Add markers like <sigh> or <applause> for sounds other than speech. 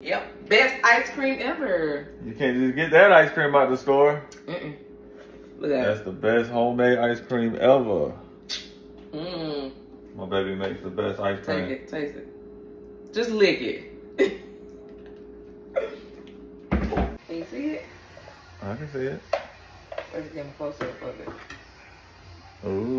Yep, best ice cream ever. You can't just get that ice cream out the store. Mm-mm. Look at That's the best homemade ice cream ever. Mm. My baby makes the best ice cream. Take it, taste it. Just lick it. <laughs> Can you see it? I can see it. Let's get a close up of it. Ooh.